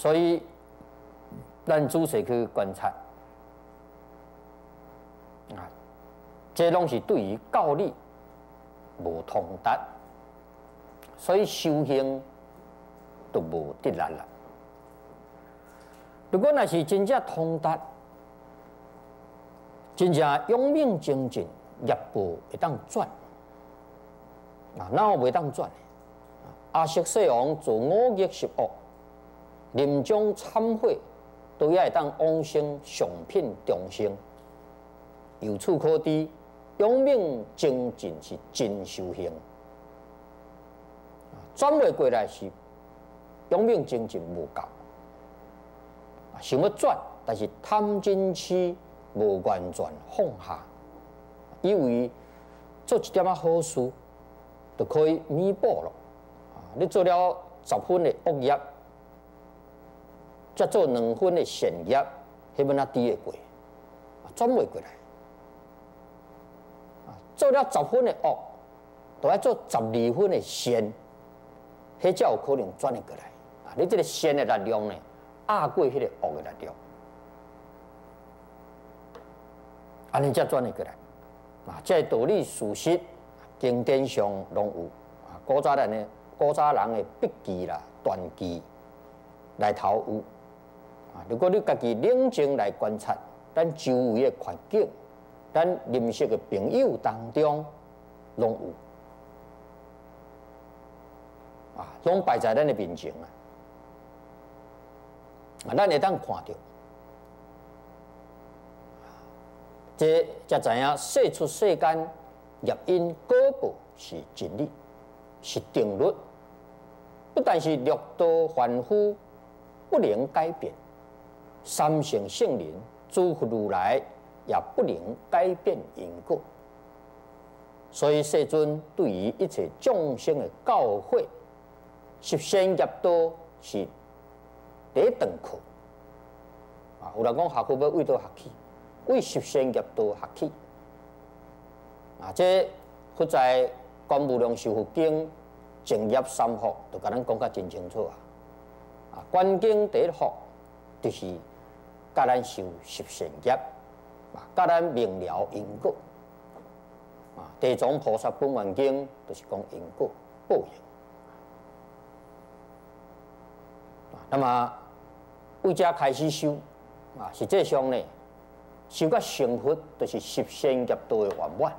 所以咱仔细去观察啊，这拢是对于教理无通达，所以修行都无得力啦。如果那是真正通达，真正勇猛精进，业报会当转啊，哪有袂当转？阿释世王做五业十恶，临终忏悔，都要会当往生上品众生。由此可知，永命精进是真修行。转未过来是永命精进无够。想要转，但是贪嗔痴无完全放下，以为做一点仔好事就可以弥补了。你做了十分的恶业，再做两分的善业，迄本啊低会过，转袂过来。做了十分的恶，都要做十二分的善，迄才有可能转得过来。啊，你这个善的力量呢？压过迄个恶的力量，安尼才转得过来。啊，这道理事实，经典上拢有。啊，古早人呢，古早人的笔记啦、传记来头有。如果你家己冷静来观察，咱周围的环境，咱认识的朋友当中，拢有。啊，拢摆在咱的面前啊。啊，咱会当看到，这才知影世出世间业因果报是真理，是定律。不但是六道凡夫不能改变，三圣圣人、诸佛如来也不能改变因果。所以世尊对于一切众生的教诲，十善业道是。第一堂课啊，有人讲学佛要为到学起，为十善业道学起啊。这佛在《观无量寿佛经》正业三福，就甲咱讲甲真清楚啊。啊，观经第一福就是教咱修十善业，啊，教咱明了因果。啊，《地藏菩萨本愿经》就是讲因果报应。那么，为家开始修啊，实际上呢，修个成佛就是十善业道的圆满。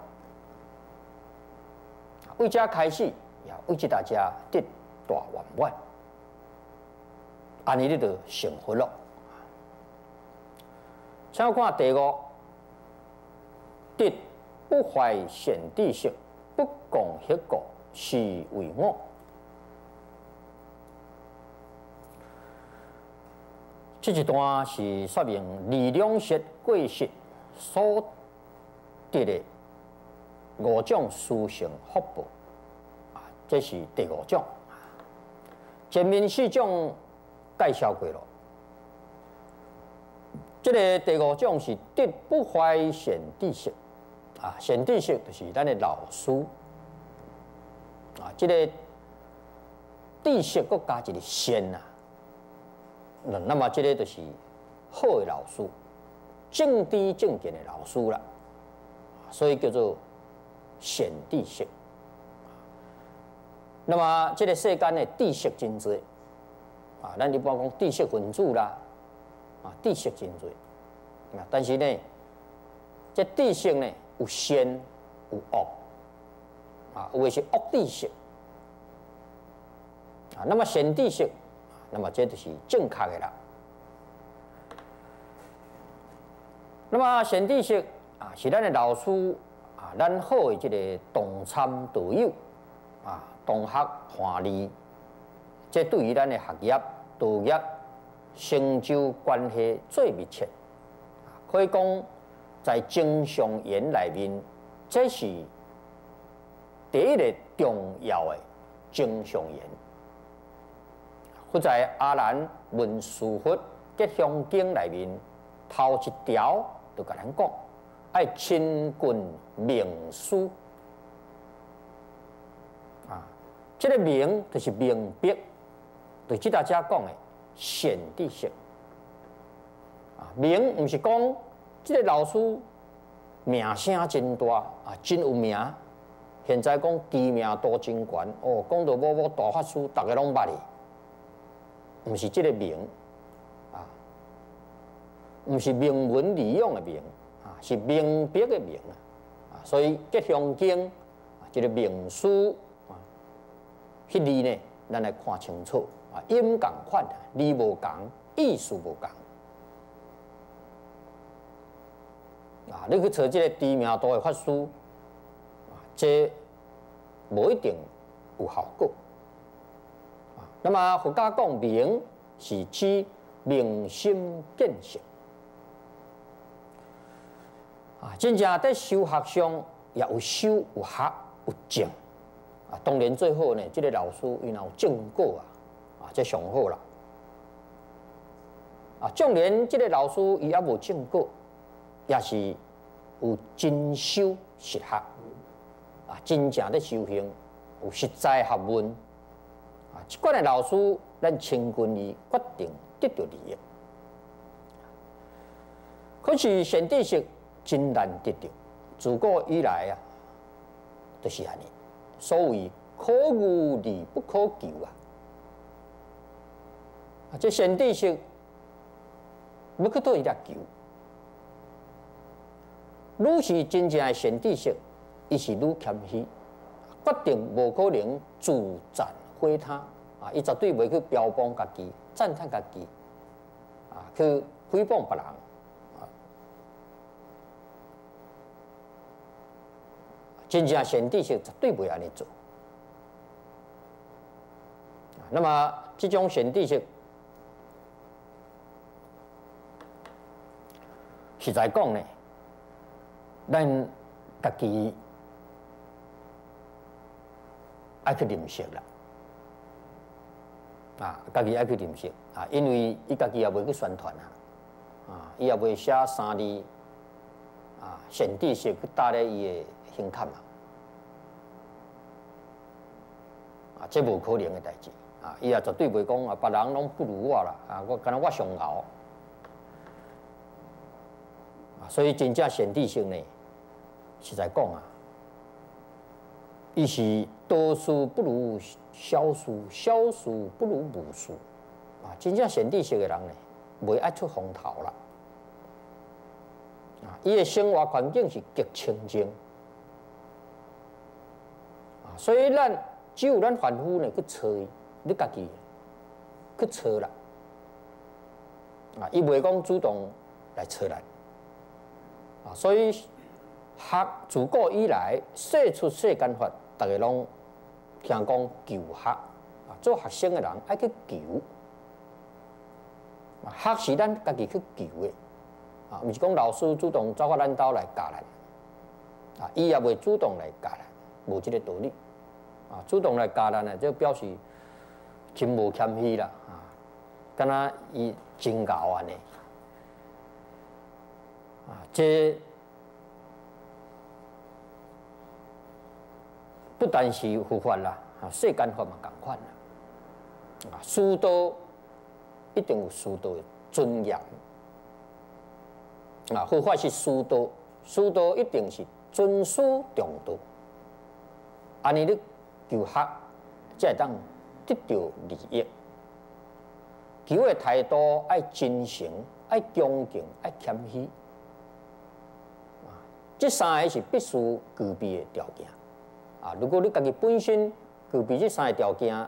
为家开始，也为着大家得大圆满，安尼你就成佛了。请看第五，得不坏善知识，不共结果，是为我。这一段是说明李良石贵石所得的五种殊胜福报啊，这是第五种。前面四种介绍过了，这个第五种是得不坏贤知识。啊，贤知识就是咱的老师。啊，这个知识国加一个贤啊。那那么，这个就是好的老师，正知正见的老师了，所以叫做显知识。那么，这个世间的知识真多。啊，咱一般讲知识分子啦，啊，知识真多。但是呢，这地性呢有善有恶啊，有的是恶地性啊，那么善地性。那么这就是正确的啦。那么善地性啊，是咱的老师啊，咱好的这个同参道友啊，同学欢利，这对于咱的学业、道业成就关系最密切。可以讲，在正常言里面，这是第一个重要的正常言。佛在阿兰文殊佛吉祥经里面，头一条就甲咱讲，爱亲近名师啊，这个名就是明白，对即大家讲的，显地性。名毋是讲即个老师名声真大啊，真有名。现在讲知名度真悬哦，讲到某某大法师，大家拢捌伊，毋是即个名啊，毋是名闻利用的名啊，是名别的名啊。所以吉祥经啊，即个名书啊，迄字呢，咱来看清楚啊，音共款，字无共，意思无共。啊，你去找即个知名度的法师。啊这无一定有效果啊。那么佛家讲明是指明心见性啊，真正在修学上也有修有学有证啊。当然最好呢，这个老师伊若有证果啊，啊，这上好啦。啊，纵然这个老师伊也无证果，也是有真修实学。啊，真正的修行有实在学问啊！即款的老师，咱亲近伊，决定得到利益。可是显地识真难得到，自古以来啊，都是安尼。所谓可遇而不可求啊！啊，这显地识要去倒伊来求，愈是真正的显地识。伊是愈谦虚，决定无可能自赞毁他啊！伊绝对袂去标榜家己、赞叹家己啊，去诽谤别人啊！真正贤弟是绝对袂安尼做那么，这种贤弟是实在讲呢，咱家己。爱去认识啦，啊，家己爱去认识。啊，因为伊家己也袂去宣传啊，啊，伊也袂写三字。啊，显地是去搭咧伊的胸坎嘛，啊，这无可能的代志。啊，伊也绝对袂讲啊，别人拢不如我啦，啊，我敢若我上敖，啊，所以真正显地性呢，实在讲啊。伊是多数不如少数，少数不如无数，啊，真正贤弟式的人呢，袂爱出风头啦，啊，伊的生活环境是极清净，啊，所以咱只有咱凡夫呢去找伊，你家己去找啦，啊，伊袂讲主动来找咱，啊，所以。学自古以来，说出世间法，大家拢听讲求学啊，做学生的人爱去求，学是咱家己去求的啊，毋是讲老师主动走到咱兜来教咱啊，伊也未主动来教咱，无即个道理啊，主动来教咱呢，就表示真无谦虚啦啊，敢若伊真教安尼啊，这。不单是佛法啦，世间法嘛共款啦。啊，书道一定有师道尊严。啊，佛法是师道，师道一定是尊师重道。安尼你求学才会当得到利益。求的态度爱真诚，爱恭敬，爱谦虚。啊，这三个是必须具备的条件。啊！如果你家己本身具备这三个条件，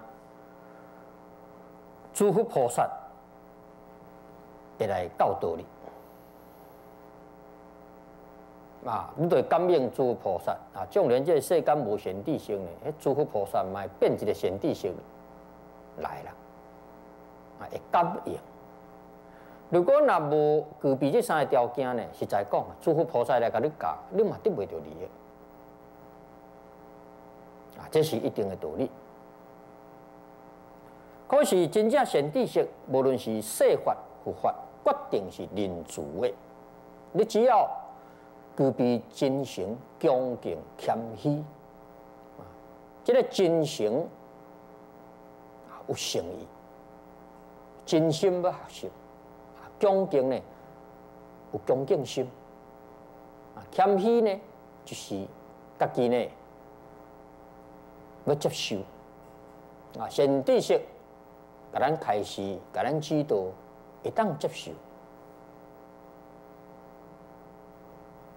诸佛菩萨会来教导你。啊！你对感应诸佛菩萨啊，纵然这世间无贤弟性呢，迄诸佛菩萨卖变一个贤弟性来了，啊，会感应。如果若无具备这三个条件呢，实在讲，诸佛菩萨来甲你教，你嘛得袂到利益。啊，这是一定的道理。可是真正贤知识，无论是世法、佛法，决定是人主的。你只要具备真诚、恭敬、谦虚，啊，这个真诚有诚意，真心要学习，恭敬呢有恭敬心，谦虚呢就是家己呢要接受，啊，先知识，甲咱开始，甲咱指导，会当接受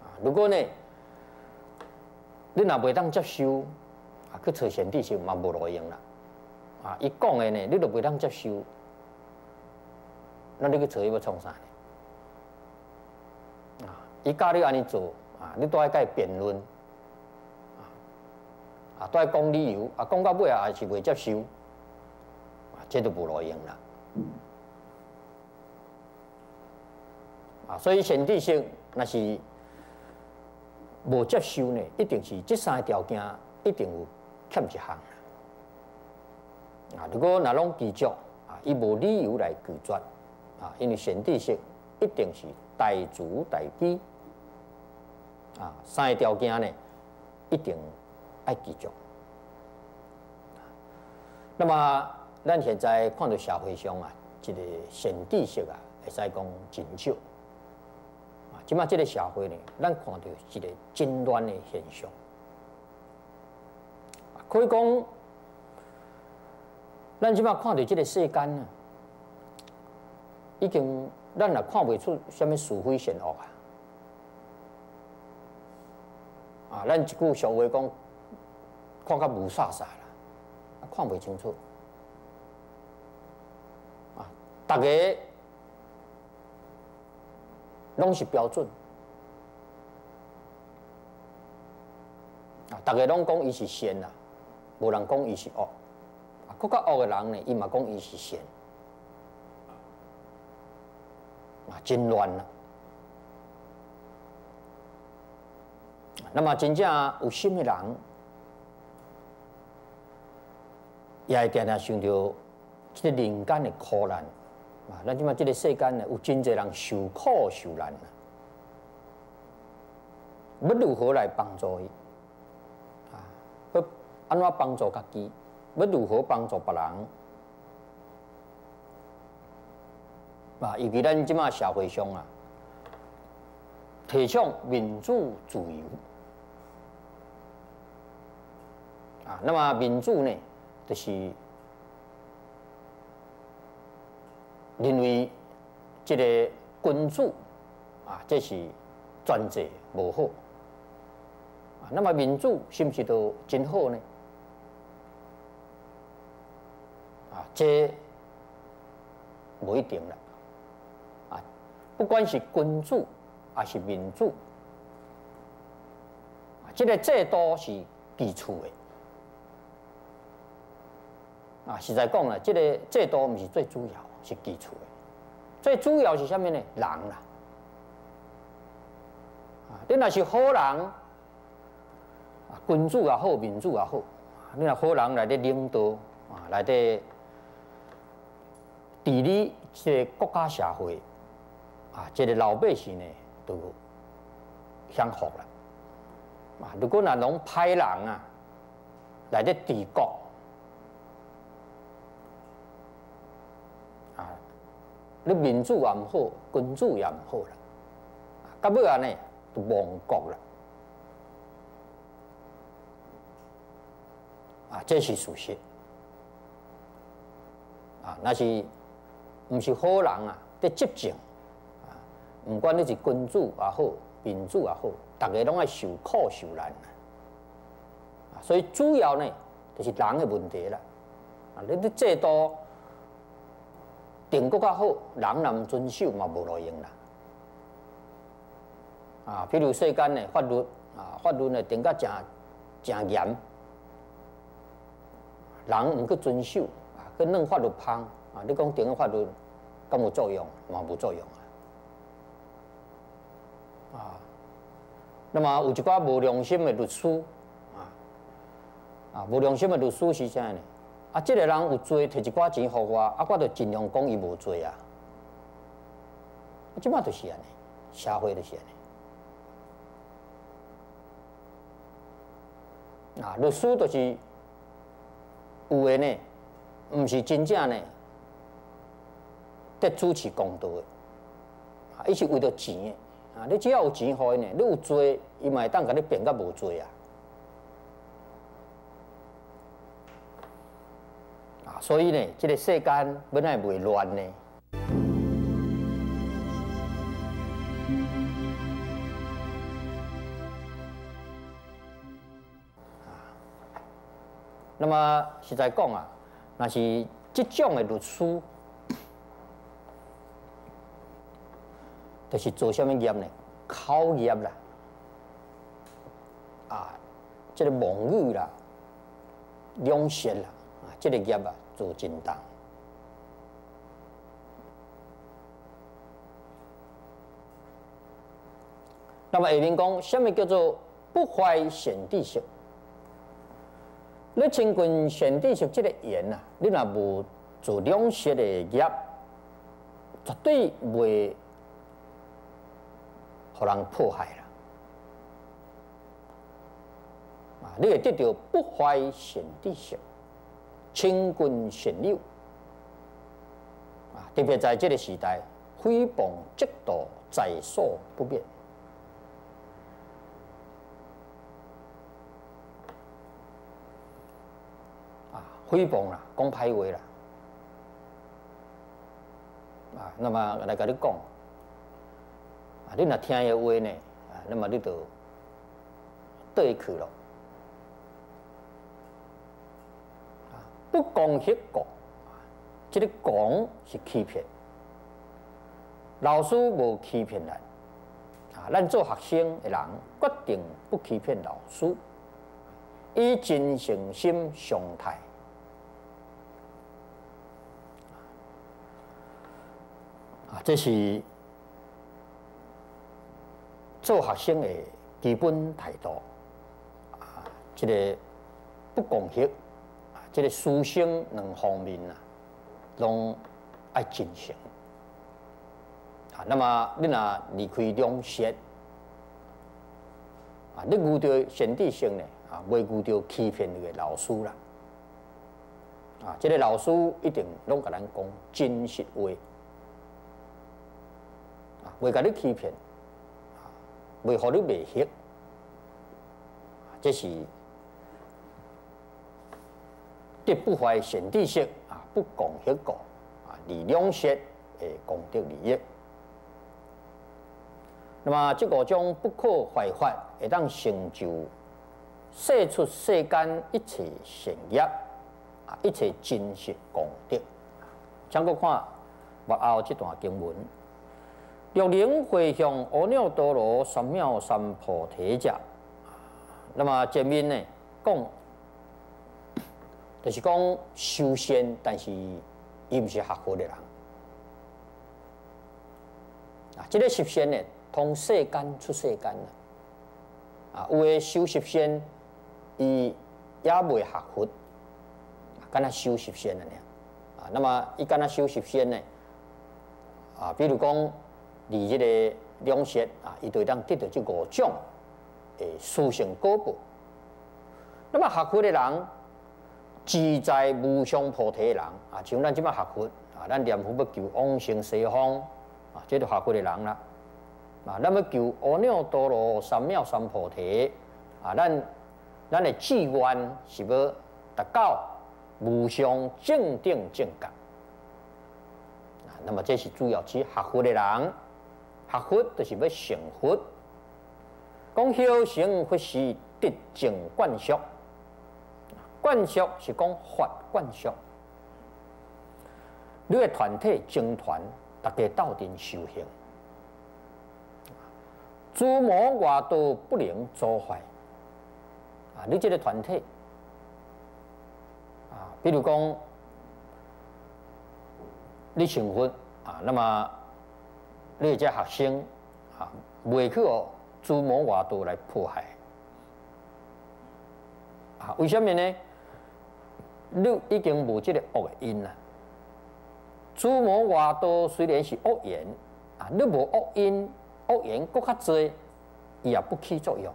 啊。如果呢，你若袂当接受，啊，去找先知识嘛无路用啦。啊，伊讲的呢，你都袂当接受，那你去找伊要创啥呢？啊，伊教你安尼做，啊，你都爱甲伊辩论，啊，都爱讲理由，啊，讲到尾啊，还是袂接受，啊，这都无路用啦。啊，所以先知识那是。无接受呢，一定是这三个条件一定有欠一项啊！如果那拢拒绝啊，伊无理由来拒绝啊，因为选地性一定是大主大基啊，三个条件呢一定爱拒绝。那么咱现在看到社会上啊，即个选地性啊，会使讲真少。即马即个社会呢，咱看到一个真乱的现象，可以讲，咱即马看到即个世间啊，已经咱也看袂出什么是非善恶啊！啊，咱一句俗话讲，看甲无煞煞啦，看袂清楚啊，大家。拢是标准啊！大家拢讲伊是善啦，无人讲伊是恶啊。更较恶的人呢，伊嘛讲伊是善啊，真乱啦。那么真正有心的人，也会常常想到这个人间的苦难。啊，咱即马即个世间呢，有真侪人受苦受难啊，要如何来帮助伊？啊，要安怎帮助家己？要如何帮助别人？啊，尤其咱即马社会上啊，提倡民主自由啊，那么民主呢，就是。认为这个君主啊，这是专制无好啊。那么民主是不是都真好呢？啊，这不一定了啊。不管是君主还是民主，啊，这个制度是基础的啊。实在讲了，这个制度毋是最主要。是基础的，最主要是啥物呢？人啦，啊，你若是好人，啊，君主也好，民主也好，你若好人来咧领导，啊，来咧治理这个国家社会，啊，这个老百姓呢都享福了，啊，如果那拢歹人啊，来咧治国。你民主也唔好，君主也唔好啦，到尾啊呢就亡国啦，啊，这是事实，啊，那是唔是好人啊？在执政啊，唔管你是君主也好，民主也好，大家拢爱受苦受难啊，所以主要呢就是人的问题啦，啊，你啲制度。定国较好，人若毋遵守嘛无路用啦。啊，比如世间的法律啊，法律呢定甲正正严，人毋去遵守啊，去弄法律芳啊，你讲定个法律敢有作用？嘛无作用啊。啊，那么有一寡无良心的律师啊，啊，无良心的律师是啥呢？啊，这个人有罪，摕一寡钱给我，啊，我就尽量讲伊无罪啊。即马就是安尼，社会就是安尼。啊，律师就是有诶呢，毋是真正呢，得主持公道的，啊，伊是为着钱的，啊，你只要有钱互伊呢，你有罪，伊嘛会当甲你变甲无罪啊。啊，所以呢，这个世间本来袂乱呢。那么实在讲啊，那是这种的律师，就是做什么业呢？考业啦，啊，这个蒙语啦，两舌啦，啊，这个业啊做真当。那么下面讲，什么叫做不坏显地性？你亲近贤弟是这个缘呐，你若无做两舌的业，绝对袂互人迫害啦。啊，你会得到不坏贤弟性，亲近贤友。啊，特别在这个时代，诽谤极度在所不免啊。诽谤啦，讲歹话啦，啊，那么来甲你讲，啊，你若听伊话呢，啊，那么你就对去咯，不讲实讲，这个讲是欺骗，老师无欺骗人，啊，咱做学生的人决定不欺骗老师，以真诚心相待。啊这是做学生的基本态度。啊，这个不公平，这个思想两方面啊，拢爱进行啊。那么你若离开两舌啊，你遇到先帝性呢啊，未遇到欺骗你的老师啦啊，这个老师一定拢甲咱讲真实话。为甲你欺骗啊，为何你未晓？这是德不坏贤弟性啊，不共结果啊，利两舌的功德利益。那么这个种不可坏法，会当成就世出世间一切善业啊，一切真实功德。请各看幕后这段经文。六灵回向阿耨多罗三藐三菩提者，那么前面呢讲，就是讲修仙，但是伊毋是学佛的人。啊，这个习仙呢，通世间出世间啊，有诶修习仙，伊也未学佛，干那修习仙了呢。啊，那么伊干那修习仙呢？啊，比如讲。你这个两舌啊，伊就当得到即五种诶殊胜果报。那么学佛的人，自在无上菩提的人啊，像咱即马学佛啊，咱念佛要求往生西方啊，即著学佛的人啦。啊，咱要求阿耨多罗三藐三菩提啊，咱咱的志愿是要达到无上正定正觉啊。那么这是主要去学佛的人。学佛就是要成佛，讲修行佛是得正观修，灌输是讲法灌输。你个团体精团，大家斗阵修行，诸魔外道不能作坏。啊，你这个团体，啊，比如讲你成佛啊，那么。你这学生啊，未去哦，诸魔外道来迫害啊？为什么呢？你已经无即个恶因啦。诸魔外道虽然是恶缘啊，你无恶因，恶缘搁较多，伊也不起作用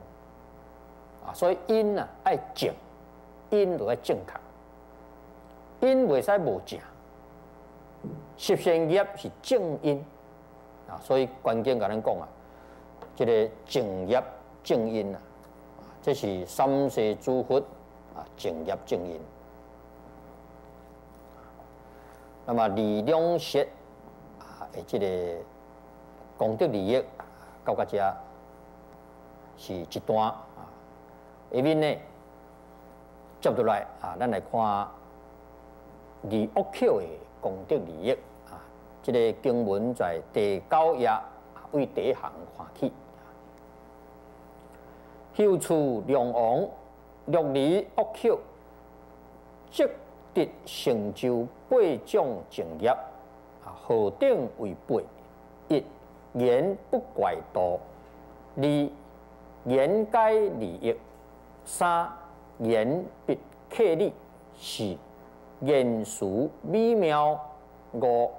啊。所以因啊爱正，因就要正确，因袂使无正，十善业是正因啊，所以关键甲咱讲啊，这个正业正因啊，这是三世诸佛啊正业正因。那么李两舌啊，诶这个功德利益到个遮是一段啊，下面呢接落来啊，咱来看李恶口的功德利益啊，这个经文在第九页为第一行看起。修处良王，六离恶口，即得成就八种正业啊，何等为八？一言不怪道，二言该利益，三言必克利，四言俗美妙，五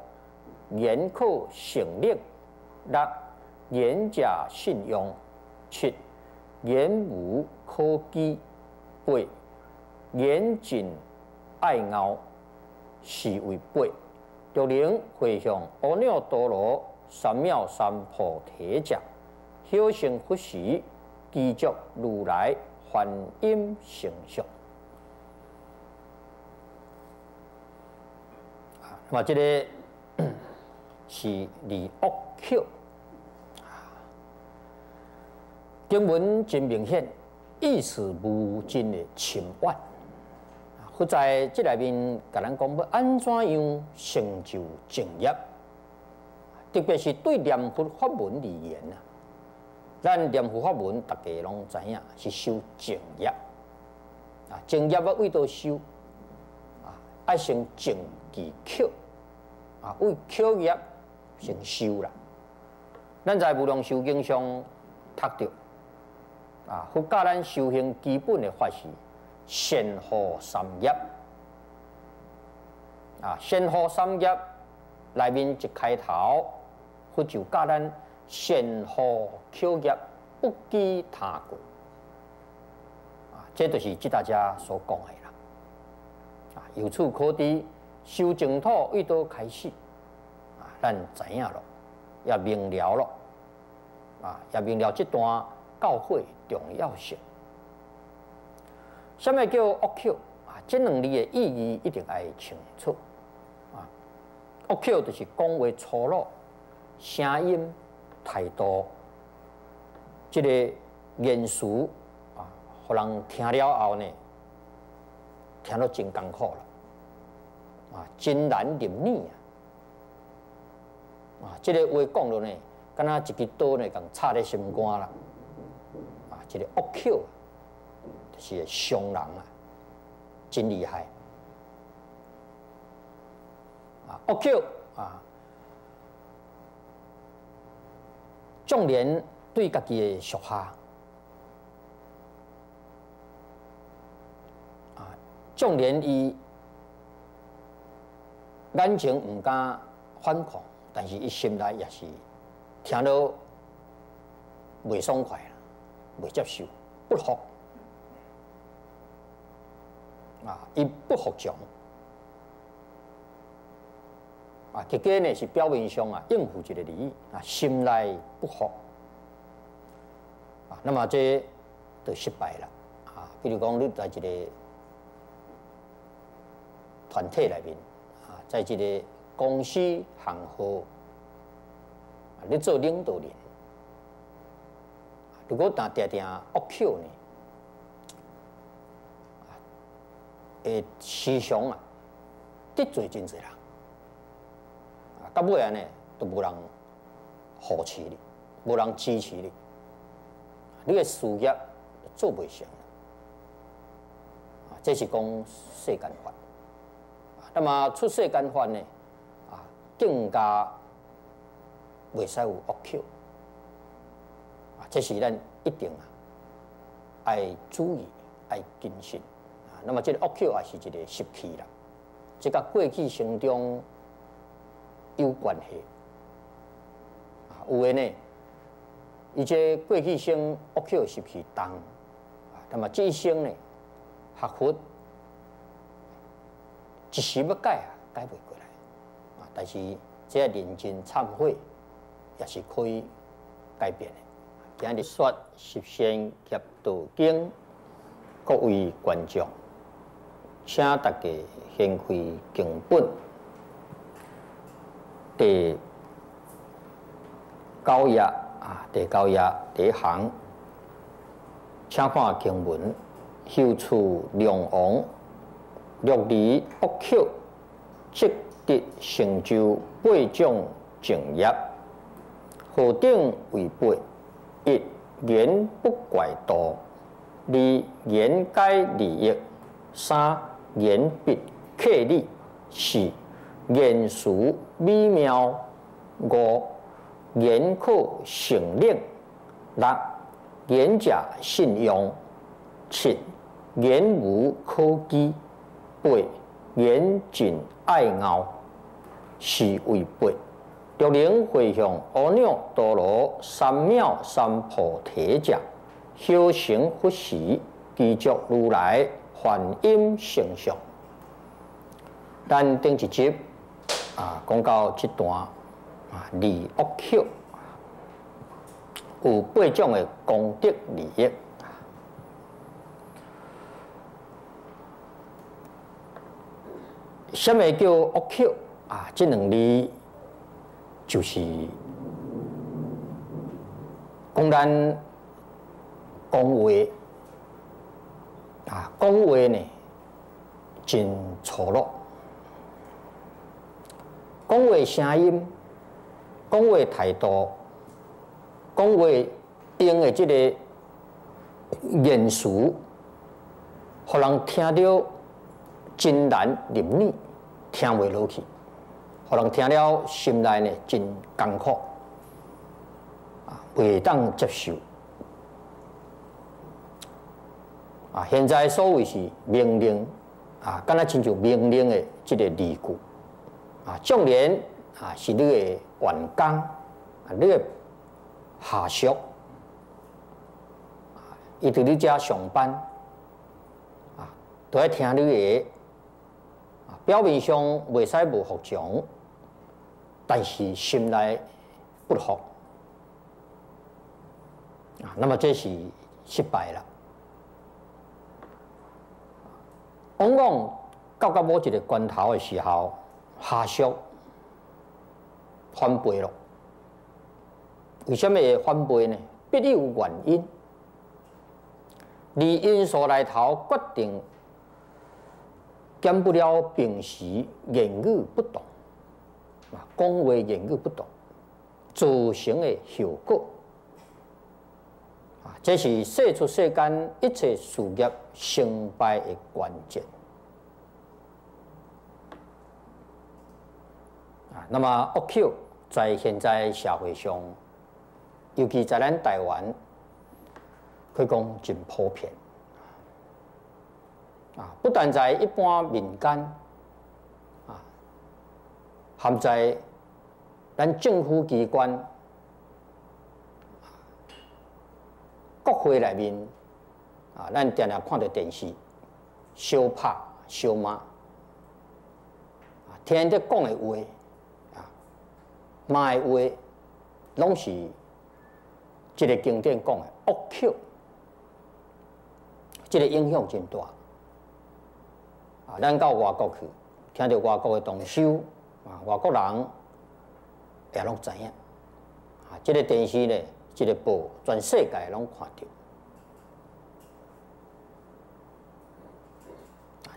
言可成立，六言假信用，七言无可讥，八言尽爱傲，是为八。六零回向阿耨多罗三藐三菩提者，修行佛时，积足如来观音成像。啊，那么这个是离恶口。经文真明显，意思无尽的深远。佛在这里面，甲咱讲要安怎样成就正业，特别是对念佛法门而言啊。咱念佛法门，大家拢知影是修正业啊。正业要为多修啊？爱先正技巧啊，为巧业先修啦。咱在无量修经上读到啊，佛教咱修行基本的法事。先后三业啊，先后三业内面一开头，佛就教咱先后口业不计他过啊，这就是即大家所讲的啦。啊，由此可知，修净土为都开始啊，咱知影了，也明了了啊，也明了这段教会重要性。什么叫恶口啊？这两字的意义一定要清楚啊！恶口就是讲话粗鲁，声音太多，这个言辞啊，互人听了后呢，听了真艰苦了啊，真难入耳啊！啊，这个话讲了呢，敢若一支刀呢，共插在心肝啦啊！这个恶口。是凶人啊，真厉害啊！恶口啊，纵然对家己的属下啊，纵然伊眼睛唔敢反抗，但是伊心内也是听到未爽快啦，未接受，不服。啊，伊不服从啊，结果呢是表面上啊应付一个利益啊，心内不服啊，那么这就失败了啊。比如讲，你在一个团体里面啊，在这个公司行号啊，你做领导人，如果但定定恶口呢？诶，思想啊，得罪真侪人，啊，到尾安呢都无人扶持你，无人支持你，你嘅事业做袂成，啊，这是讲世间法。那么出世间法呢，啊，更加袂使有恶口，啊，这是咱一定啊，爱注意，爱谨慎。那么，这个恶口也是一个习气啦，这个过去生中有关系啊。有诶呢，伊这过去生恶口习气重，那么这一生呢，学佛一时要改啊，改不过来啊，但是只要认真忏悔，也是可以改变的。今日说十仙业道经，各位观众，请大家先开经本第九页啊，第九页第一行，请看经文：修处龙王，六离恶口，积德成就八种正业，何等为八？一言不怪道，二言该利益，三言必克利，四言俗美妙，五言可成令，六言假信用，七言无可讥，八言尽爱傲，是为八。六灵回向阿耨多罗三藐三菩提者，修行不时，具足如来梵音成熟。咱顶一集啊，讲到这段啊，利恶口有八种的功德利益。什么叫恶口啊？这两字。就是讲咱讲话啊，讲话呢真粗鲁，讲话声音，讲话态度，讲话用的这个言辞，互人听到真难入耳，听袂落去。互人听了心内呢真艰苦，啊，未当接受，啊，现在所谓是命令，啊，敢若亲像命令的这个理据，啊，纵然啊是你的员工，啊，你的下属，伊伫你遮上班，啊，都要听你的，啊，表面上袂使无服从。但是心内不服啊，那么这是失败了。往往到到某一个关头的时候，下属翻倍了。为什么会翻倍呢？必有原因。你因素来头决定，减不了平时言语不同。啊，讲话言语不同，造成的效果，这是说出世间一切事业成败的关键啊。那么恶口在现在社会上，尤其在咱台湾，可以讲真普遍啊。不但在一般民间啊。含在咱政府机关、国会内面啊，咱常常看到电视，小拍小骂，啊，天天讲的话啊，骂的话，拢是这个经典讲的恶口，这个影响真大啊。咱到外国去，听到外国的同修。啊，外国人也拢知影，啊，这个电视呢，这个报，全世界拢看到，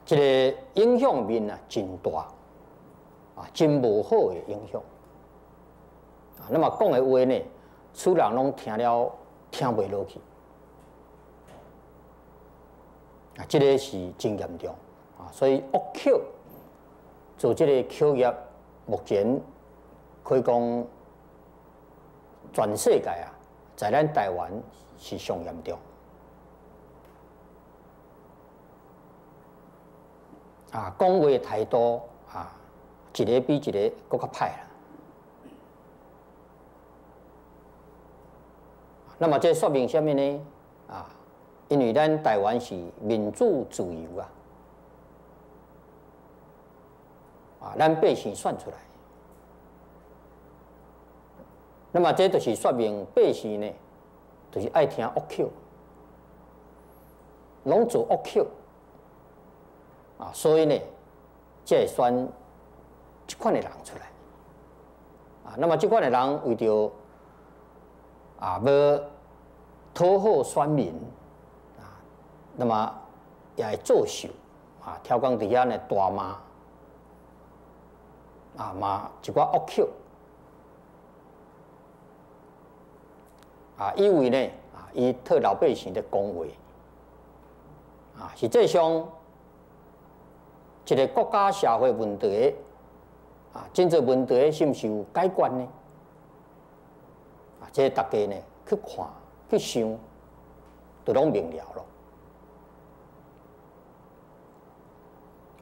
这个影响面啊真大，啊，真无好的影响，啊，那么讲的话呢，厝人拢听了听袂落去，啊，这个是真严重，啊，所以恶口做这个口业。目前可以讲，全世界啊，在咱台湾是上严重啊，讲话太多啊，一个比一个更较歹啦。那么这说明什么呢？啊，因为咱台湾是民主自由啊。啊，咱百姓算出来，那么这就是说明百姓呢，就是爱听恶口，拢做恶口啊，所以呢，才会选这款的人出来啊。那么这款的人为着啊要讨好选民啊，那么也会作秀啊，挑工底下呢大骂啊骂一寡恶口。啊，以为呢，啊，伊替老百姓的讲话，啊，实际上一个国家社会问题，啊，真正问题是毋是有解决呢？啊，这大家呢去看去想，都拢明了咯。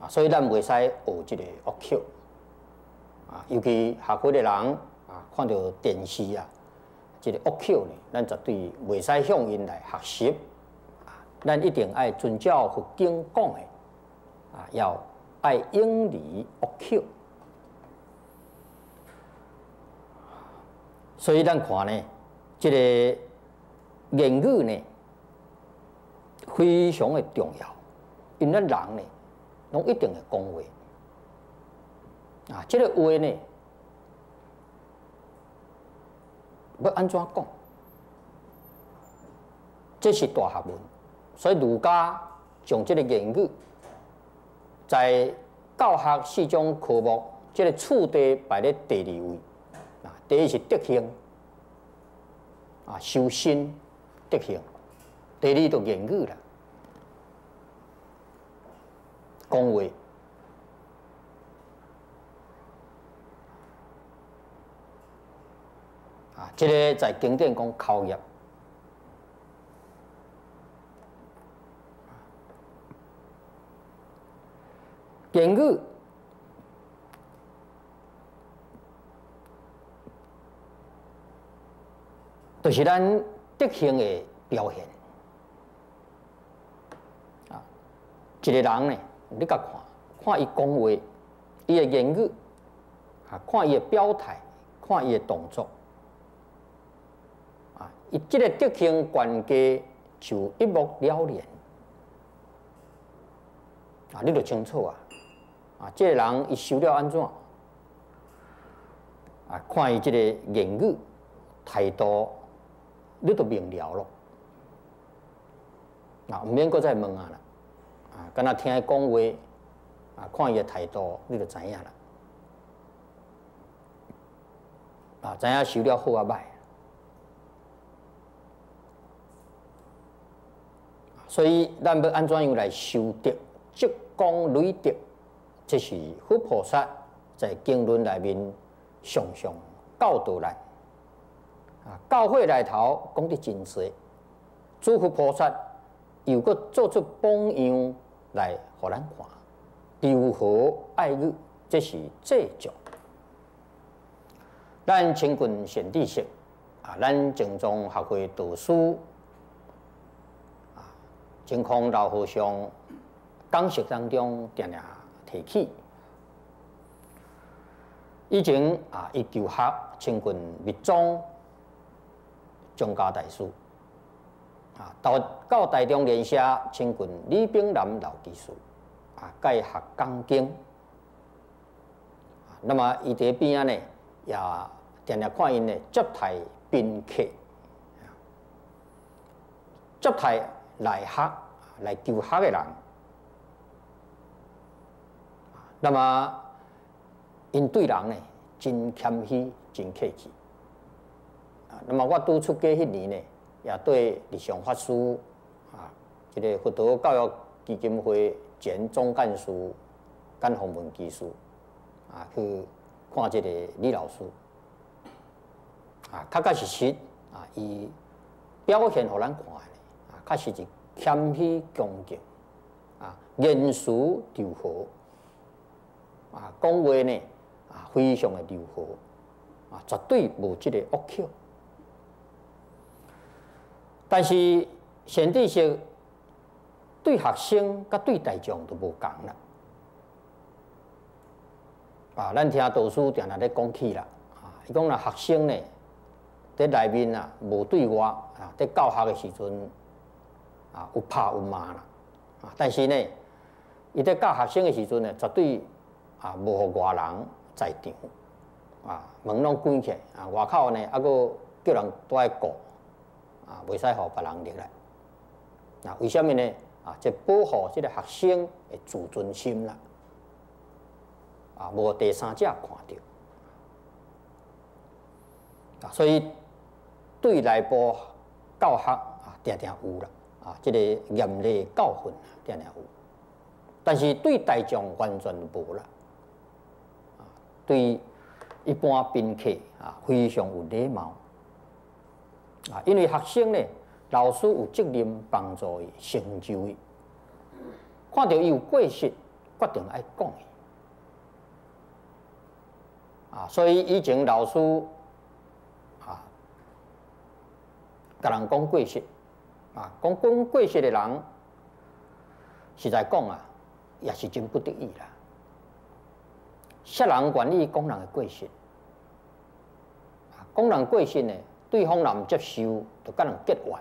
啊，所以咱袂使学这个恶口，啊，尤其学会的人啊，看到电视啊。这个恶口呢，咱绝对袂使向因来学习！咱一定爱遵照佛经讲的啊，要爱远离恶口。所以咱看呢，这个言语呢，非常的重要，因为人呢，拢一定会讲话啊，这个话呢。要安怎讲？这是大学问，所以儒家将这个言语在教学四种科目，这个次第排在第二位。啊，第一是德行，啊，修身德行；第二就言语啦，讲话。这个在经典讲考验，言语就是咱德行的表现。啊，一个人呢，你甲看，看伊讲话，伊的言语，啊，看伊的表态，看伊的动作。伊即个德行关系就一目了然啊！你就清楚啊！啊，即个人伊修了安怎？啊，看伊即个言语态度，你都明了咯。啊，毋免搁再问啊啦！啊，敢若听伊讲话，啊，看伊的态度，你就知影啦。啊，知影修了好啊歹。所以，咱要安怎样来修德、积功累德？这是佛菩萨在经论内面常常教导咱。啊，教会内头讲得真实，诸佛菩萨又搁做出榜样来，互咱看如何爱汝，这是这种。咱清近贤弟识啊，咱正宗学会读书。情况老和尚讲述当中定定提起，以前啊，伊求学清近密宗宗家大师啊，到到大中联社清近李炳南老技师啊，教学钢经。那么伊伫边啊呢，也定定看因呢接待宾客，接待。来学来求学的人，那么因对人呢真谦虚、真客气。啊，那么我拄出家迄年呢，也对日常法师啊，这个佛陀教育基金会前总干事甘宏文技师啊，去看这个李老师啊，确确实实啊，伊表现互咱看。确实是谦虚恭敬，啊，言辞柔和，啊，讲话呢，啊，非常的柔和，啊，绝对无即个恶口。但是贤弟是对学生甲对大众都无共啦，啊，咱听导师定定咧讲起啦，啊，伊讲啦，学生呢，在内面啊，无对外啊，在教学的时阵啊，有拍有骂啦，啊，但是呢，伊在教学生的时阵呢，绝对啊，无互外人在场，啊，门拢关起，啊，外口呢，还佫叫人都爱顾，啊，袂使互别人入来，啊，为什么呢？啊，即保护即个学生的自尊心啦，啊，无第三者看到，啊，所以对内部教学啊，定定有啦，啊，即个严厉教训啊定定有，但是对大众完全无啦，啊，对一般宾客啊，非常有礼貌，啊，因为学生呢。老师有责任帮助伊成就伊，看到伊有过失，决定爱讲伊。啊，所以以前老师啊，甲人讲过失，啊，讲讲过失的人，实在讲啊，也是真不得已啦。杀人愿意讲人的过失，啊，讲人过失呢，对方若毋接受，就甲人结怨。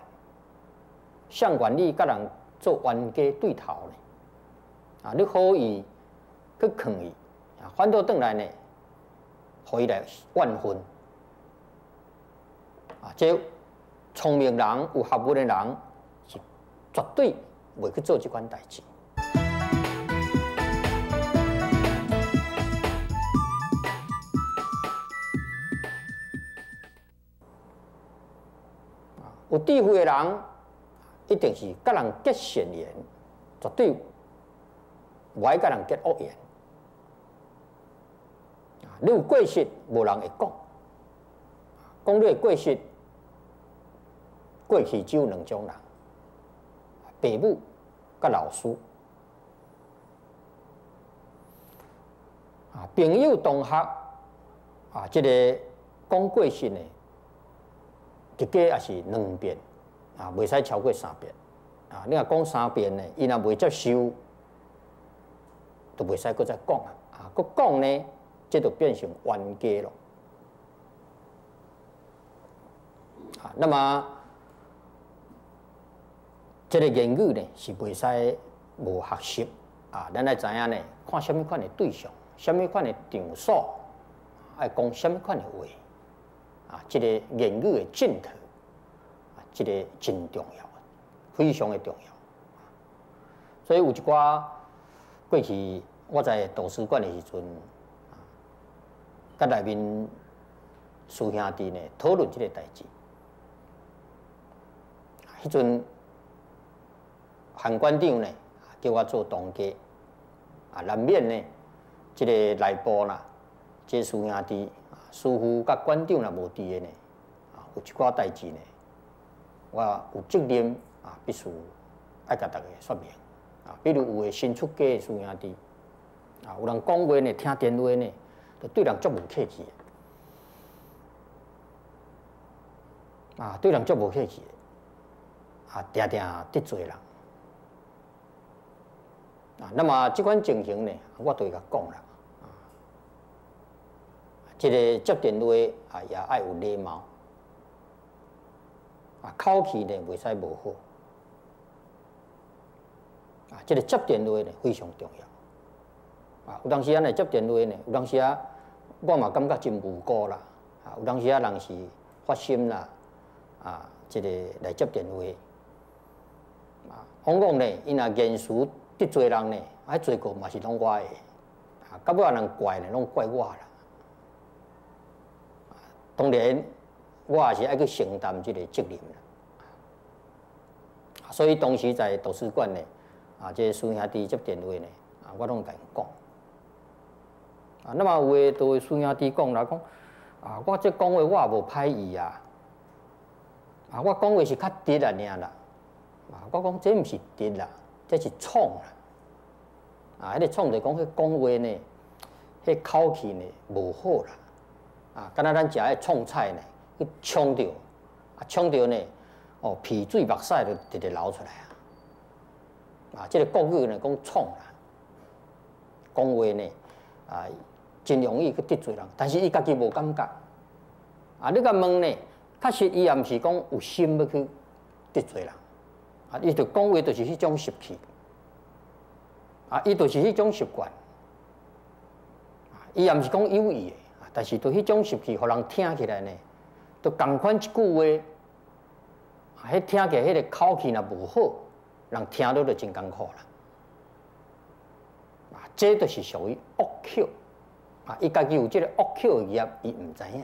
上管理甲人做冤家对头呢，啊，你可以去劝伊，啊，反倒转来呢，互伊来怨恨，啊，这聪明人有学问的人是绝对袂去做这款代志。有智慧的人。一定是甲人结善缘，绝对唔爱甲人结恶缘。你有过失，无人会讲。讲你过失，过去只有两种人：父母甲老师。啊，朋友同学啊，这个讲过失呢，一家也是两遍。啊，未使超过三遍，啊，你若讲三遍呢，伊若未接受，就未使搁再讲啊，啊，搁讲呢，这就变成冤家了。啊，那么这个言语呢，是未使无学习啊，咱来知影呢，看什么款的对象，什么款的场所，爱讲什么款的话，啊，这个言语的镜头。这个真重要，非常的重要。所以有一寡过去我在图书馆的时阵，甲内面师兄弟呢讨论这个代志。迄阵韩馆长呢叫我做东家，啊难免呢，即个内部啦，即师兄弟啊，师傅甲馆长若无伫的呢，啊有一寡代志呢。我有责任啊，必须爱甲大家说明啊。比如有诶新出家诶师兄弟啊，有人讲话呢，听电话呢，就对人足无客气啊，对人足无客气啊，定定得罪人啊。那么即款情形呢，我都会甲讲啦啊。即个接电话啊，也爱有礼貌。啊，口气呢袂使无好，啊，这个接电话呢非常重要，啊，有当时啊来接电话呢，有当时啊我嘛感觉真无辜啦，啊，有当时啊人是发心啦，啊，这个来接电话，啊，往往呢，因若言辞得罪人呢，啊，罪过嘛是拢我的，啊，到尾人怪呢，拢怪我啦，当然。我也是爱去承担这个责任啦。所以当时在图书馆呢，啊，这师兄弟接电话呢，啊，我拢甲因讲，啊，那么有诶都师兄弟讲啦，讲，啊，我这讲话我也无歹意啊，啊，我讲话是较直啊，尔啦，啊，我讲这毋是直啦，这是创啦，啊，迄个创就讲迄讲话呢，迄口气呢无好啦，啊，敢若咱食迄创菜呢。去冲着，啊，冲着呢，哦，鼻水目屎就直直流出来啊！啊，这个国语呢讲冲啦，讲话呢啊，真容易去得罪人，但是伊家己无感觉。啊，你甲问呢，确实伊也毋是讲有心要去得罪人，啊，伊就讲话就是迄种习气，啊，伊就是迄种习惯，伊也毋是讲有意的，但是对迄种习气，互人听起来呢，都共款一句话，啊，迄听起来迄个口气若无好，人听到就真艰苦啦。啊，这都是属于恶口，啊，伊家己有即个恶口业，伊毋知影。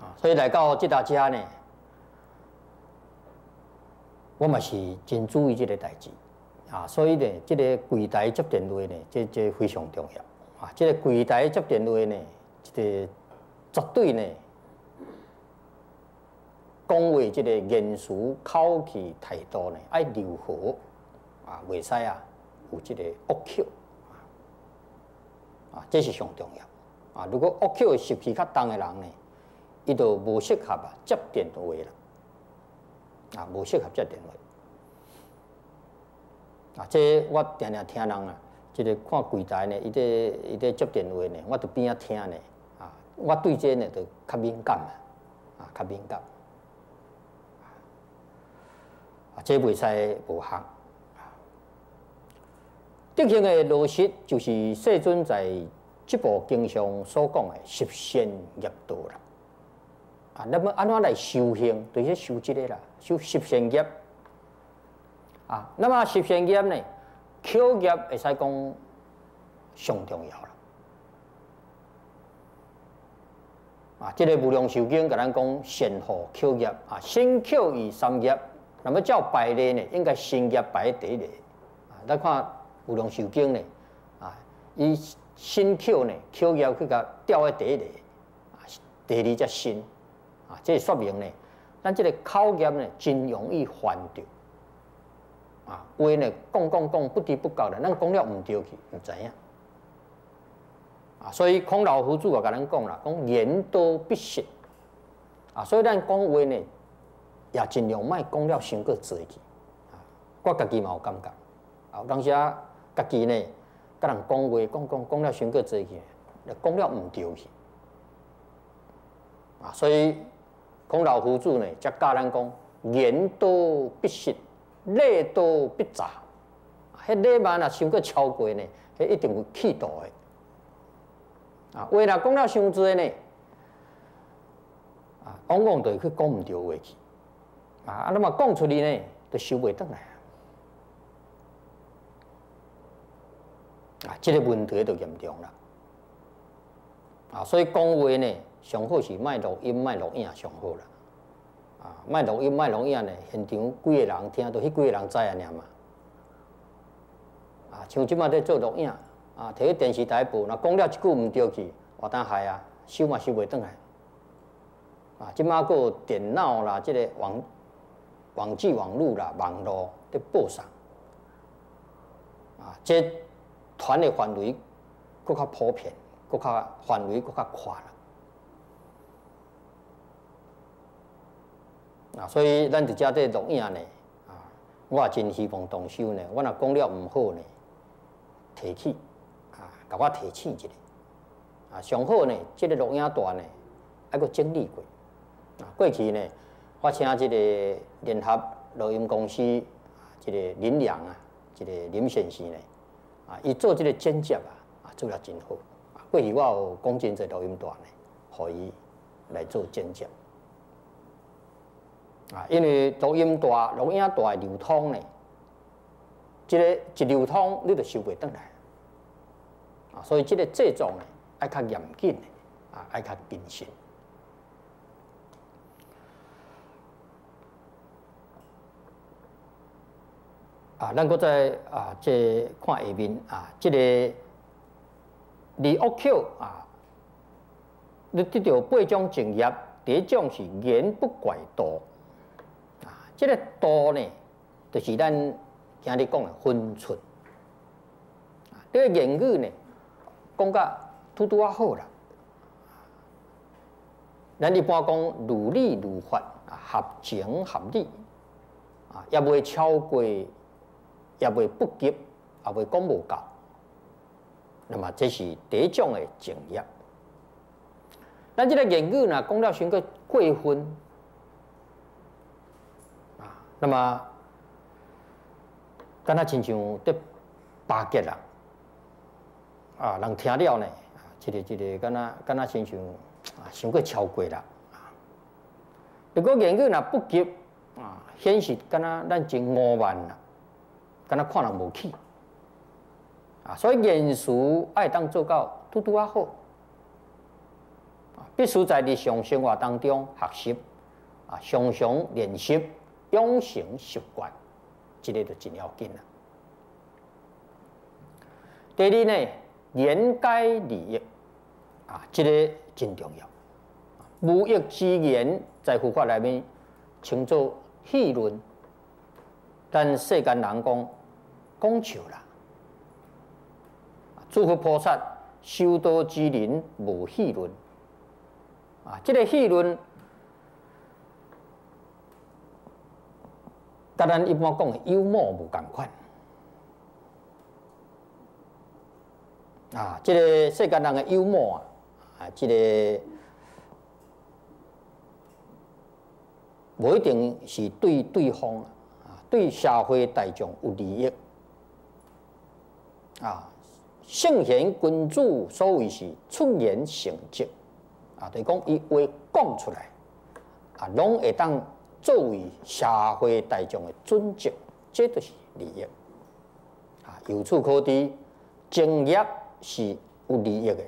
啊，所以来到即搭家呢，我嘛是真注意即个代志，啊，所以呢，即个柜台接电话呢，这这非常重要，啊，即个柜台接电话呢，即个绝对呢，讲话即个言辞、口气、态度呢，爱柔和，啊，袂使啊，有即个恶口，啊，这是上重要，啊，如果恶口习气较重的人呢？伊就无适合啊接电话啦，啊无适合接电话，啊这我定定听人啊，即个看柜台呢，伊在伊在接电话呢，我伫边仔听呢，啊我对这呢就较敏感啊，啊较敏感，啊这袂使无学，德行的落实就是世尊在这部经上所讲的十善业道啦。啊，那么安怎来修行？就是修这个啦，修十善业。啊，那么十善业呢，口业会使讲上重要啦。啊，这个无量寿经甲咱讲善护口业啊，先口以三业，那么叫排列呢，应该先业排第一列。啊，咱看无量寿经呢，啊，以先口呢，口业去甲调在第一列，啊，第二则心。啊，这说明呢，咱这个口业呢，真容易犯着。啊，话呢讲讲讲不知不觉的，咱讲了唔对去，唔知影。啊，所以孔老夫子也甲咱讲啦，讲言多必失。啊，所以咱讲话呢，也尽量莫讲了伤过多去。啊，我家己嘛有感觉。啊，有当时啊，家己呢，甲人讲话讲讲讲了伤过多去，讲了唔对去。啊，所以。孔老夫子呢，则教咱讲：言多必失，礼多必杂。迄礼貌若伤过超过呢，迄一定有气度的。啊，话若讲了伤多呢，啊，往往就会去讲毋着话去。啊，啊，那么讲出去呢，就收袂倒来。啊，这个问题就严重了。啊，所以讲话呢。上好是卖录音、卖录影上好啦，啊，卖录音、卖录影呢，现场几个人听到，迄几个人知啊，尔嘛，啊，像即马在做录影，啊，摕去电视台播，若讲了一句毋对去，活当害啊，收嘛收袂倒来，啊，即马个电脑啦，即个网网际网络啦，网络伫播上，啊，这传的范围搁较普遍，搁较范围搁较宽啦。啊，所以咱伫遮在录影呢，啊，我也真希望动手呢，我若讲了毋好呢，提起，啊，甲我提醒一下，啊，上好呢，即个录影带呢，还阁整理过，啊，过去呢，我请即个联合录音公司，啊，即个林良啊，即个林先生呢，啊，伊做即个剪接啊，啊，做了真好，啊，过去我有讲真侪录音带呢，互伊来做剪接。啊，因为录音带、录影带流通呢，即个一流通，你就收袂倒来。啊，所以即个制作呢，爱较严谨的，啊，爱较谨慎。啊，咱搁再啊，即看下面啊，即个李恶口啊，你得到八种职业，第一种是言不怪道。这个道呢，就是咱今日讲的分寸。这个言语呢，讲甲拄拄啊好啦。咱一般讲如理如法啊，合情合理啊，也未超过，也未不及，也未讲无够。那么这是第一种的敬业咱这个言语呢，讲了先个过分，那么，敢若亲像得巴结人啊，人听了呢，这个这个敢若敢若亲像啊，伤过超过啦。如果言语若不及啊，显示敢若咱真傲慢啦，敢若看人无起啊，所以言辞爱当做到拄拄啊好。必须在日常生活当中学习，啊，常常练习，养成习惯，这个就真要紧啦。第二呢，言解利益，啊，这个真重要。无益之言，在佛法里面称作戏论，但世间人讲讲笑啦。诸佛菩萨修道之人无戏论。啊，这个戏论，甲咱一般讲的幽默无共款。啊，即个世间人的幽默啊，啊，即个无一定是对对方啊，对社会大众有利益。啊，圣贤君主所谓是出言成绩。啊，就是讲伊话讲出来，啊，拢会当作为社会大众的准则，这都是利益。啊，由此可知，正业是有利益的。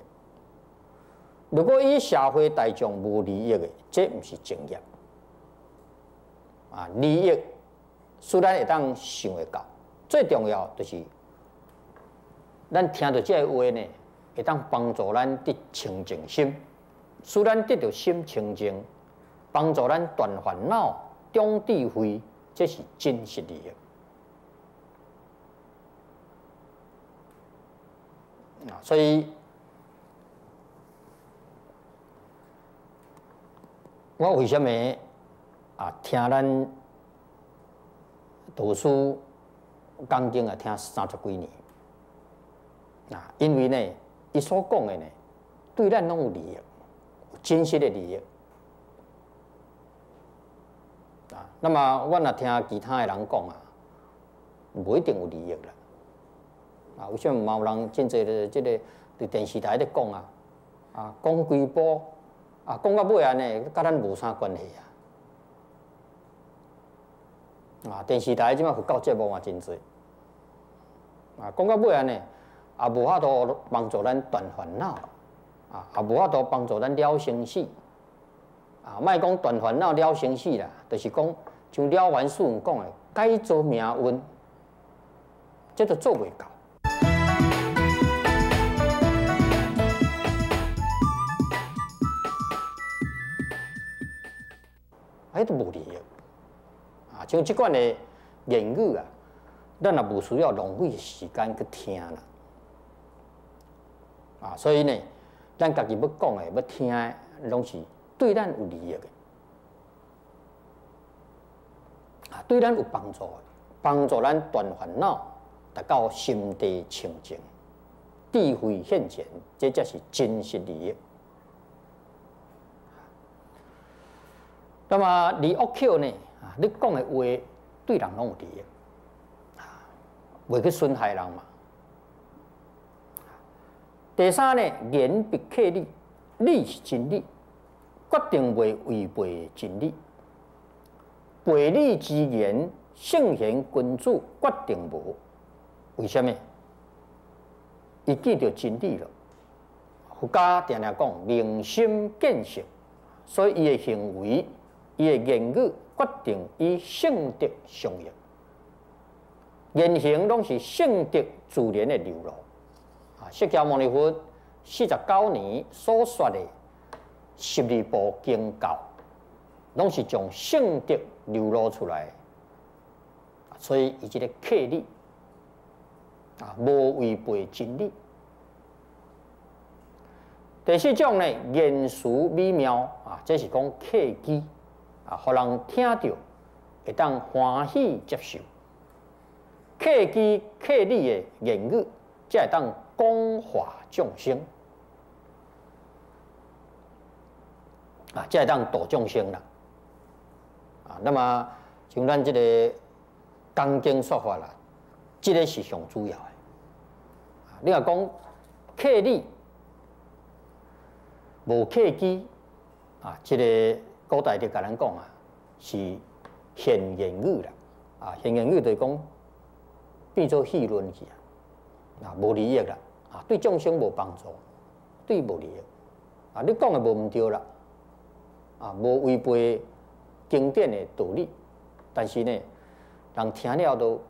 如果以社会大众无利益的，这毋是正业。啊，利益虽然会当想会到，最重要就是咱听到这话呢，会当帮助咱得清净心。使咱得到心清净，帮助咱断烦恼、长智慧，这是真实利益。啊，所以，我为什么啊听咱读书讲经啊听三十几年？啊，因为呢，伊所讲的呢，对咱拢有利益。真实的利益啊，那么我若听其他的人讲啊，不一定有利益啦。啊，为什么有人真济的这个伫电视台咧讲啊？啊，讲规波啊，讲到尾安尼，甲咱无啥关系啊。啊，电视台即摆有够节目啊，真济啊，讲到尾安尼，也无法度帮助咱断烦恼。啊，也无法度帮助咱了生死，啊，莫讲断烦恼了生死啦，就是讲像了完书人讲的改造命运，这都做袂到。哎，都无利益，啊，像即款的言语啊，咱也无需要浪费时间去听啦，啊，所以呢。咱家己要讲的、要听的，拢是对咱有利益的，对咱有帮助，帮助咱断烦恼，达到心地清净、智慧现前，这才是真实利益。那么你恶口呢？啊，你讲的话对人拢有利益，啊，袂去损害人嘛。第三呢，言必克理，理是真理，决定袂违背真理。背理之言，圣贤君主决定无。为什么？伊见到真理了。佛家常常讲明心见性，所以伊的行为、伊的言语决定与圣德相应。言行拢是圣德自然的流露。啊释迦牟尼佛四十九年所说的十二部经教，拢是从圣德流露出来，所以伊即个客理啊，无违背真理。第四种呢，言辞美妙啊，这是讲客机啊，互人听到会当欢喜接受。客机客理的言语，才会当。光化众生啊，才会当度众生啦。啊，那么像咱这个刚经说法啦，这个是上主要的。啊，你若讲客理无客机，啊，这个古代就甲咱讲啊，是现言语啦。啊，现言语就是讲变做议论去啊，啊，无利益啦，啊，对众生无帮助，对无利益。啊，你讲的无毋对啦，啊，无违背经典的道理，但是呢，人听了都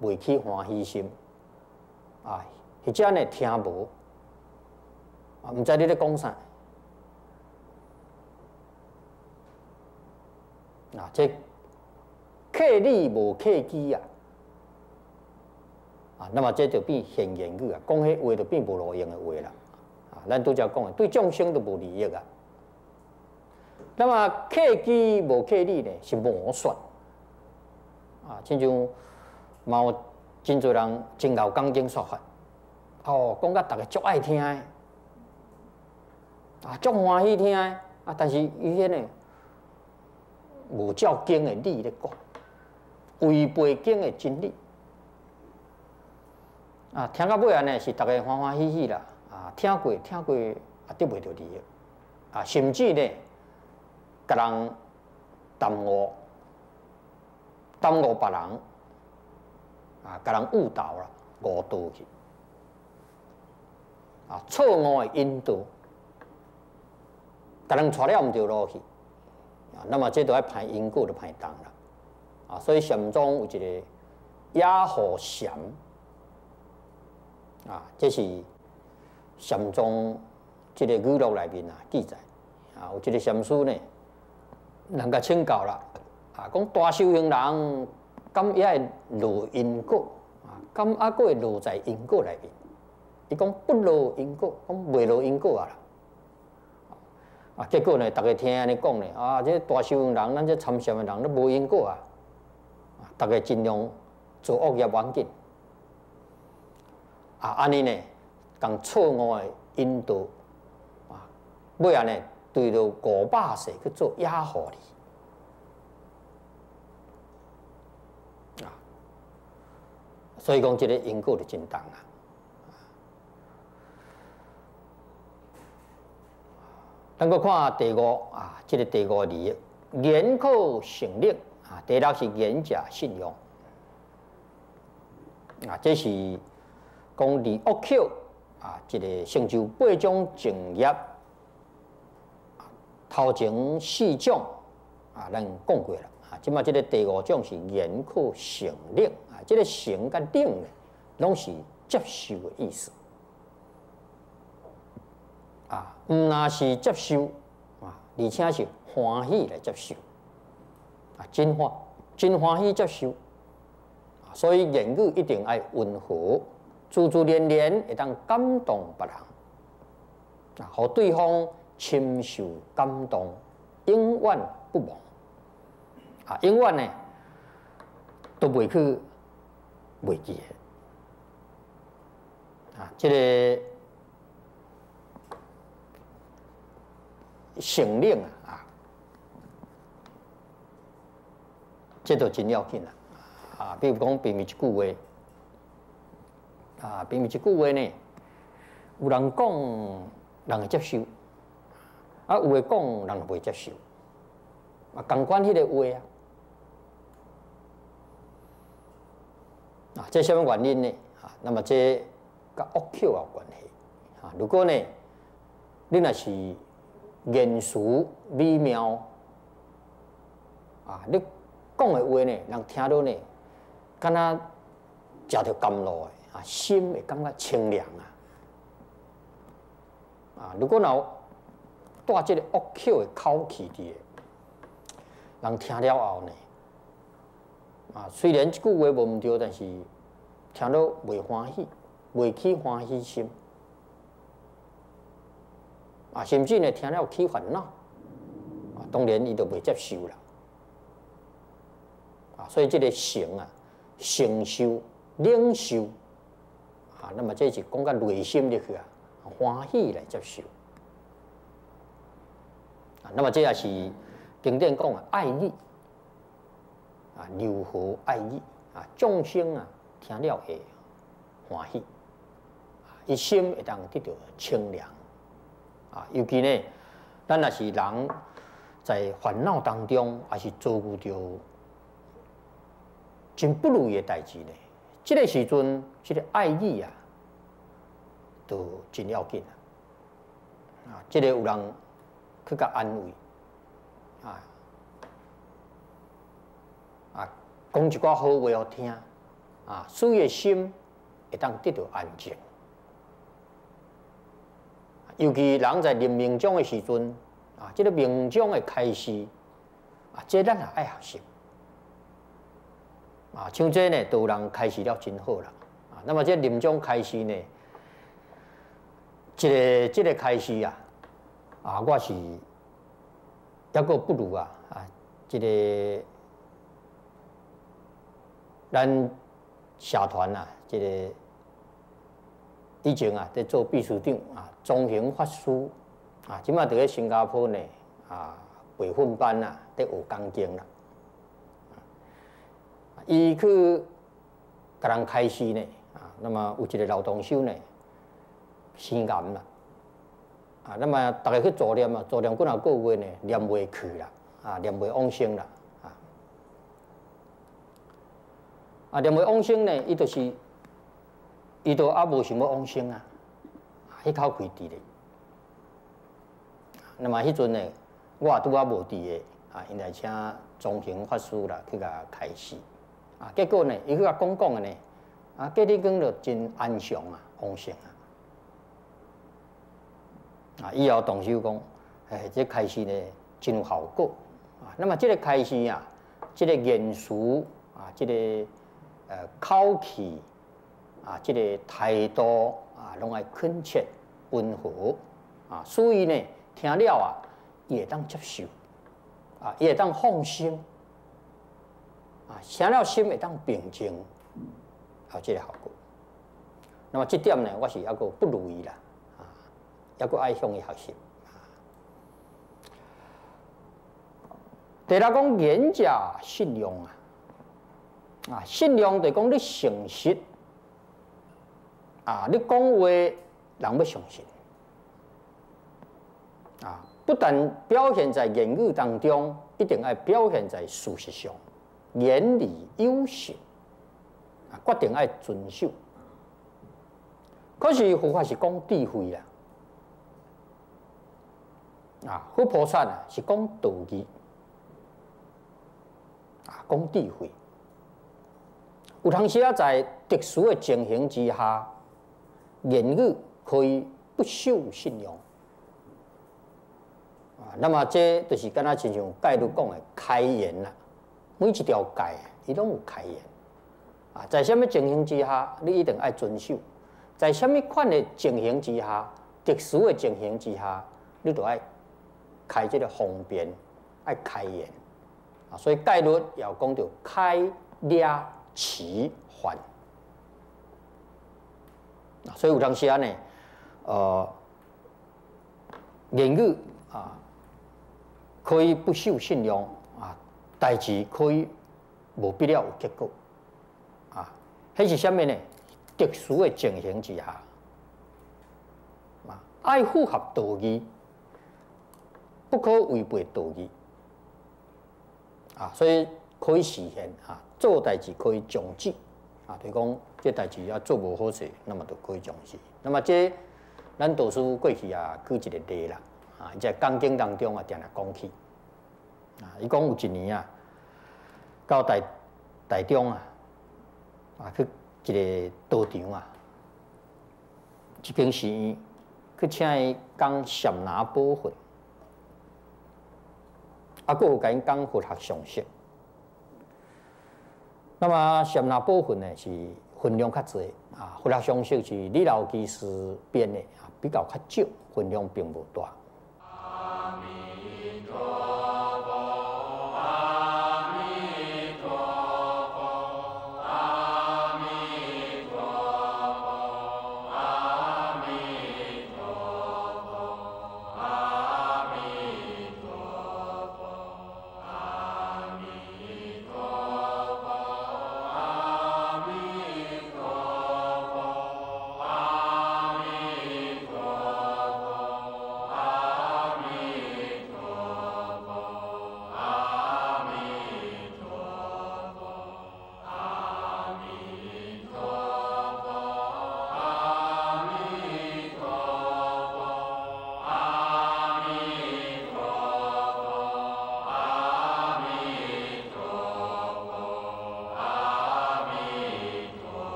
未起欢喜心，啊，或者呢听无，啊，毋知你咧讲啥，啊，这客理无客机啊，啊，那么这就变现言语啊，讲迄话就变无路用的话啦。啊咱拄则讲的，对众生都无利益啊。那么客机无客理呢，是魔算啊。亲像有真侪人真有讲经说法，哦，讲甲大家足爱听的，啊，足欢喜听的啊。但是伊迄呢，无照经的理咧讲，违背经的真理啊。听到尾啊呢，是大家欢欢喜喜啦。啊，听过听过啊，得袂到利益啊，甚至呢，甲人耽误耽误别人啊，甲人误导了，误导去。啊，错误的引导，甲人带了毋着路去。啊，那么这都要排因果，就排当了。啊，所以禅宗有一个压火禅啊，这是。禅宗这个语录里面啊记载。啊，有一个禅师呢，人家请教了啊，讲大修行人敢也会落因果啊，敢啊佫会落在因果内面？伊讲不落因果，讲未落因果啊啊，结果呢，大家听安尼讲呢，啊，这大修行人，咱这参禅的人都无因果啊，大家尽量做恶业环境啊，安尼呢？讲错误的引导啊，尾啊呢对着五百岁去做压迫你啊，所以讲这个因果就真重啊。咱个看第五啊，这个第五利益，言口成立啊，第六是言假信用啊，这是讲利恶口。啊，这个成就八种正业，头前四种啊，咱讲过了啊。即嘛，这个第五种是言可成令啊，这个成跟令呢，拢是接受的意思啊。毋那是接受啊，而且是欢喜来接受啊，真欢真欢喜接受啊，所以言语一定爱温和。自自然然会当感动别人，啊，互对方深受感动，永远不忘，啊，永远呢都袂去袂记的，啊，这个省令啊，啊，这都真要紧啦，啊，比如讲平面一句话。啊，并毋是一句话呢，有人讲，人会接受；啊，有诶讲，人袂接受。啊，共款迄个话啊，啊，这什么原因呢？啊，那么这甲恶口有关系。啊，如果呢，你若是言辞美妙，啊，你讲诶话呢，人听到呢，敢若食着甘露诶。啊，心会感觉清凉啊！啊，如果若带这个恶口的口气伫，人听了后呢，啊，虽然即句话无毋对，但是听了未欢喜，未起欢喜心，啊，甚至呢听了起烦恼，啊，当然伊就未接受啦，啊，所以这个成啊，承受、领受。啊，那么这是讲到内心入去啊，欢喜来接受，那么这也是经典讲的爱意啊，如何爱意啊，众生啊听了会欢喜，一心会当得到清凉啊。尤其呢，咱若是人在烦恼当中，还是遭遇着真不如意的代志呢，这个时阵，这个爱意啊，都真要紧啊。啊，这个有人去甲安慰。啊，啊，讲一寡好话好听，啊，所以心会当得到安静。尤其人在临终的时阵，啊，这个命终的开始，啊，这咱也爱学习。啊，像这呢，都人开始了真好了。啊，那么这临终开始呢，这个这个开始啊，啊，我是。还个不如啊啊！这个咱社团啊，这个以前啊在做秘书长啊，中型法师啊，即马伫咧新加坡呢啊培训班啊，在学钢筋啦。伊去甲人开始呢啊，那么有一个老同修呢，心癌啦。啊，那么大家去做念啊，做念几若个月呢，念袂去啦，啊，念袂往生啦，啊，啊，念袂往生呢，伊就是，伊都啊无想要往生啊，迄口开伫咧。那么迄阵呢，我也拄啊无伫诶，啊，因来请中行法师啦去甲开示，啊，结果呢，伊去甲讲讲诶呢，啊，隔日讲就真安详啊，往生啊。啊，以后同修讲，哎，这开始呢真有效果啊。那么这个开始啊，这个言辞啊，这个呃口气啊，这个态度啊，拢爱恳切温和啊，所以呢，听了啊，也当接受啊，也当放心啊，听了心会当平静啊，这个效果。那么这点呢，我是一个不如意啦。也个爱向伊学习。第六讲言假信用啊，啊，信用就讲你诚实啊，你讲话人要相信啊，不但表现在言语当中，一定要表现在事实上，言理有信啊，决定要遵守。可是佛法是讲智慧啦。啊，佛菩萨啊是讲道义，啊讲智慧。有当时啊，在特殊的情形之下，言语可以不受信用。啊，那么这就是跟他亲像戒律讲的开言啦，每一条戒伊拢有开言。啊，在什么情形之下，你一定爱遵守；在什么款的情形之下，特殊的情形之下，你都爱。开这个方便，爱开言啊，所以戒律要讲到开了齐还啊，所以有当时啊呢，呃，言语啊可以不受信用啊，代志可以无必要有结果啊，迄是虾米呢？特殊的情形之下啊，爱符合道义。不可违背道义啊，所以可以实现啊，做代志可以终止啊。比如讲，这代志要做无好势，那么就可以终止。那么这咱导师过去啊举一个例啦啊，在钢筋当中啊，定来讲起啊，伊讲有一年啊，到台台中啊啊去一个道场啊，一间寺院去请伊讲禅拿宝粉。啊，佫有甲因讲佛学常识。那么禅那部分呢是分量较济啊，佛学常识是李老技师编的啊，比较较少，分量并无大。